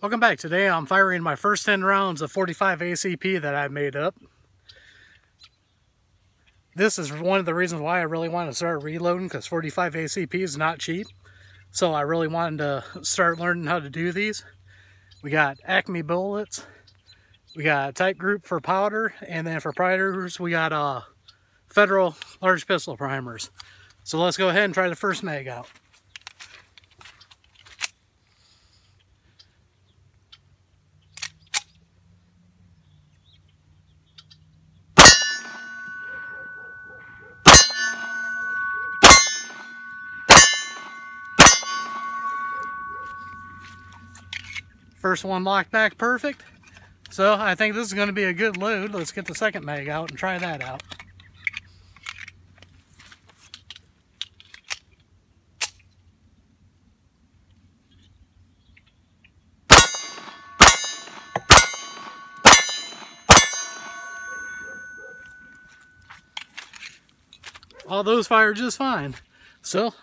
Welcome back. Today I'm firing my first 10 rounds of 45 ACP that I made up. This is one of the reasons why I really want to start reloading because 45 ACP is not cheap. So I really wanted to start learning how to do these. We got Acme bullets, we got Titegroup for powder, and then for primers we got uh, Federal large pistol primers. So let's go ahead and try the first mag out. First one locked back perfect. So I think this is going to be a good load. Let's get the second mag out and try that out. All those fire just fine. So,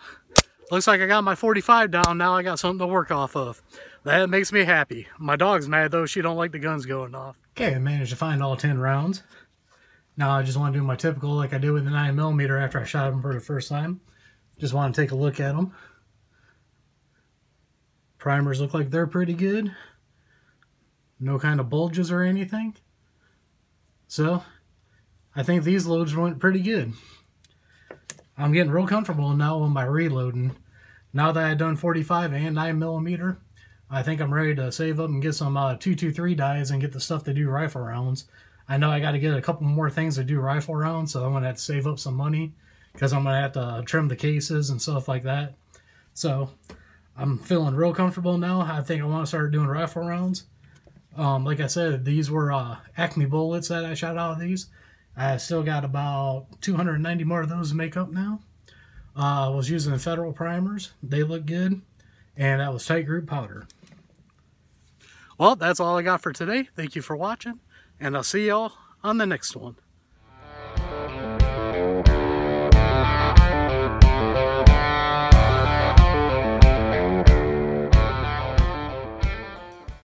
looks like I got my 45 down. Now I got something to work off of. That makes me happy. My dog's mad though. She don't like the guns going off. Okay, I managed to find all 10 rounds. Now I just want to do my typical like I did with the 9mm after I shot them for the first time. Just want to take a look at them. Primers look like they're pretty good. No kind of bulges or anything. So, I think these loads went pretty good. I'm getting real comfortable now on my reloading. Now that I've done 45 and 9 millimeter, I think I'm ready to save up and get some uh, 223 dies and get the stuff to do rifle rounds. I know I got to get a couple more things to do rifle rounds, so I'm going to have to save up some money because I'm going to have to trim the cases and stuff like that. So I'm feeling real comfortable now. I think I want to start doing rifle rounds. Um, like I said, these were uh, Acme bullets that I shot out of these. I still got about 290 more of those to make up now. Uh, I was using federal primers. They look good. And that was Titegroup powder. Well, that's all I got for today. Thank you for watching, and I'll see y'all on the next one.